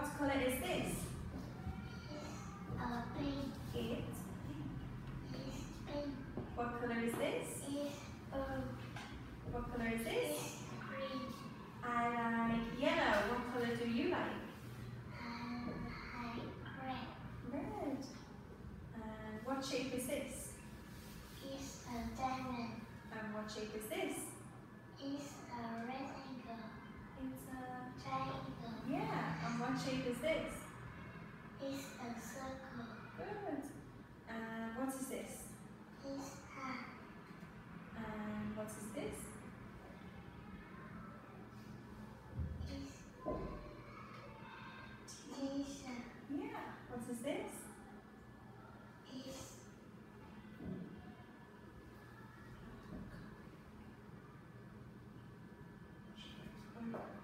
What color is this? Uh, pink. It's pink. What color is this? Um, what color is this? green. I like yellow. What color do you like? Um, I like red. Red. And what shape is this? It's a diamond. And what shape is this? It's a red shape is this? It's a circle. Good. And what is this? It's a. And what is this? It's. Yeah. What is this? It's Thank you.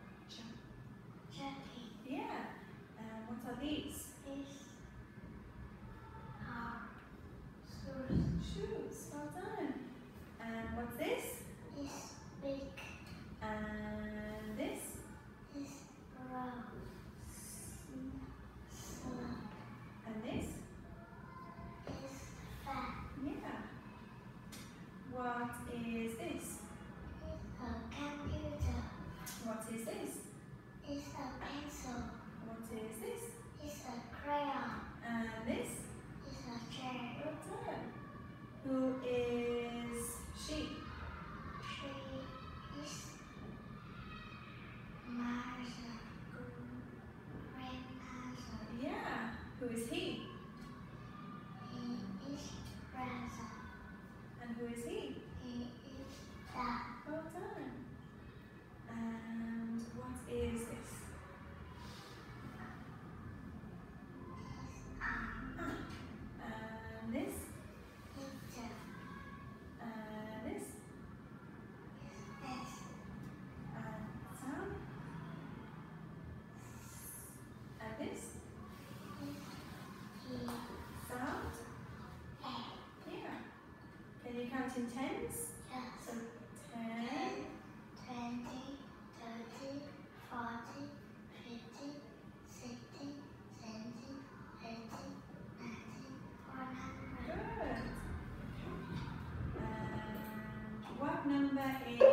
these. who is he? count in tens? Yes. So 10, 20, 30, 40, 50, 60, 70, 80, 90, 100. Good. Um, what number is